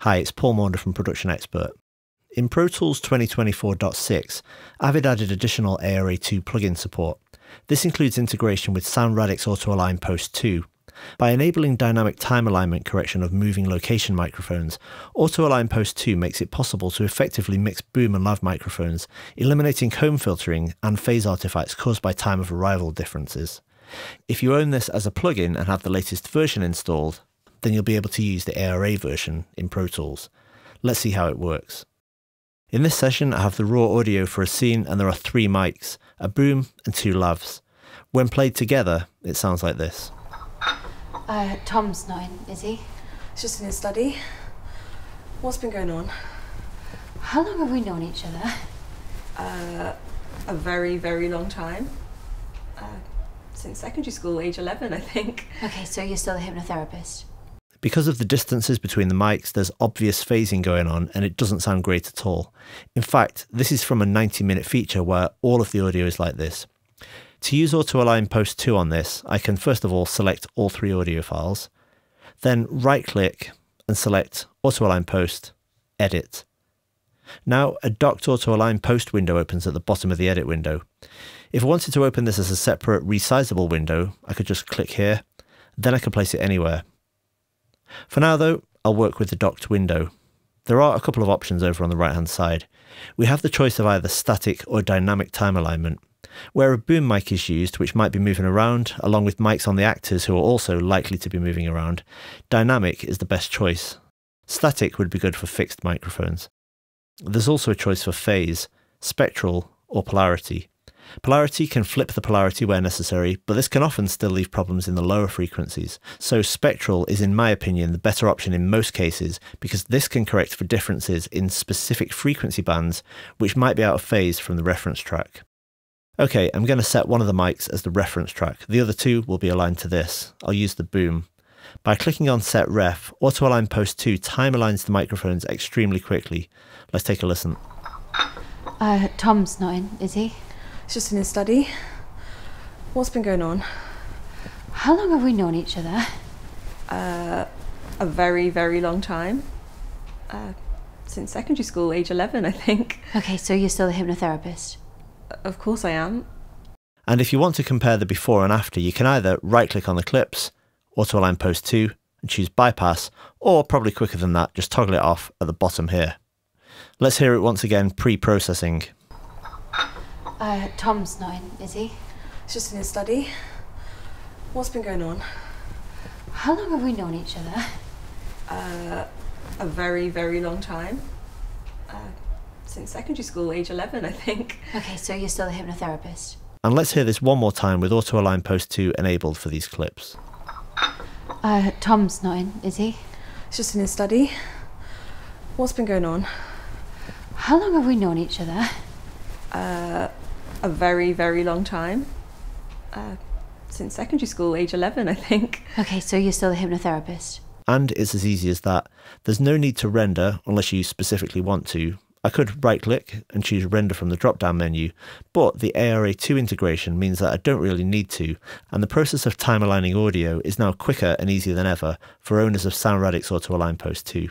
Hi, it's Paul Maunder from Production Expert. In Pro Tools 2024.6, Avid added additional ARA2 plugin support. This includes integration with Sound Radix Auto Align Post 2. By enabling dynamic time alignment correction of moving location microphones, Auto Align Post 2 makes it possible to effectively mix boom and lav microphones, eliminating comb filtering and phase artifacts caused by time of arrival differences. If you own this as a plugin and have the latest version installed, then you'll be able to use the ARA version in Pro Tools. Let's see how it works. In this session, I have the raw audio for a scene and there are three mics, a boom and two lavs. When played together, it sounds like this. Uh, Tom's not in, is he? He's just in his study. What's been going on? How long have we known each other? Uh, a very, very long time. Uh, since secondary school, age 11, I think. Okay, so you're still a hypnotherapist? Because of the distances between the mics, there's obvious phasing going on and it doesn't sound great at all. In fact, this is from a 90 minute feature where all of the audio is like this. To use Auto Align Post 2 on this, I can first of all select all three audio files, then right click and select Auto Align Post, Edit. Now a docked Auto Align Post window opens at the bottom of the edit window. If I wanted to open this as a separate resizable window, I could just click here, then I can place it anywhere. For now though, I'll work with the docked window. There are a couple of options over on the right hand side. We have the choice of either static or dynamic time alignment. Where a boom mic is used, which might be moving around, along with mics on the actors who are also likely to be moving around, dynamic is the best choice. Static would be good for fixed microphones. There's also a choice for phase, spectral, or polarity. Polarity can flip the polarity where necessary, but this can often still leave problems in the lower frequencies. So spectral is in my opinion the better option in most cases because this can correct for differences in specific frequency bands which might be out of phase from the reference track. Okay, I'm going to set one of the mics as the reference track. The other two will be aligned to this. I'll use the boom. By clicking on Set Ref, Auto Align Post 2 time aligns the microphones extremely quickly. Let's take a listen. Uh, Tom's not in, is he? It's just in his study. What's been going on? How long have we known each other? Uh, a very, very long time. Uh, since secondary school, age 11, I think. Okay, so you're still a hypnotherapist? Of course I am. And if you want to compare the before and after, you can either right click on the clips, auto align post 2, and choose bypass, or probably quicker than that, just toggle it off at the bottom here. Let's hear it once again pre processing. Uh, Tom's not in, is he? It's just in his study. What's been going on? How long have we known each other? Uh, a very, very long time. Uh, since secondary school, age 11, I think. Okay, so you're still a hypnotherapist? And let's hear this one more time with Auto Align Post 2 enabled for these clips. Uh, Tom's not in, is he? It's just in his study. What's been going on? How long have we known each other? Uh, a very, very long time. Uh, since secondary school, age 11, I think. Okay, so you're still a hypnotherapist? And it's as easy as that. There's no need to render unless you specifically want to. I could right click and choose render from the drop down menu, but the ARA2 integration means that I don't really need to, and the process of time aligning audio is now quicker and easier than ever for owners of Sound Radix Auto Align Post 2.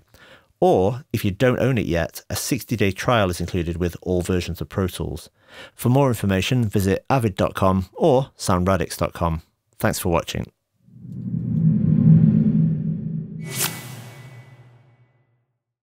Or, if you don't own it yet, a 60 day trial is included with all versions of Pro Tools. For more information, visit avid.com or soundradix.com. Thanks for watching.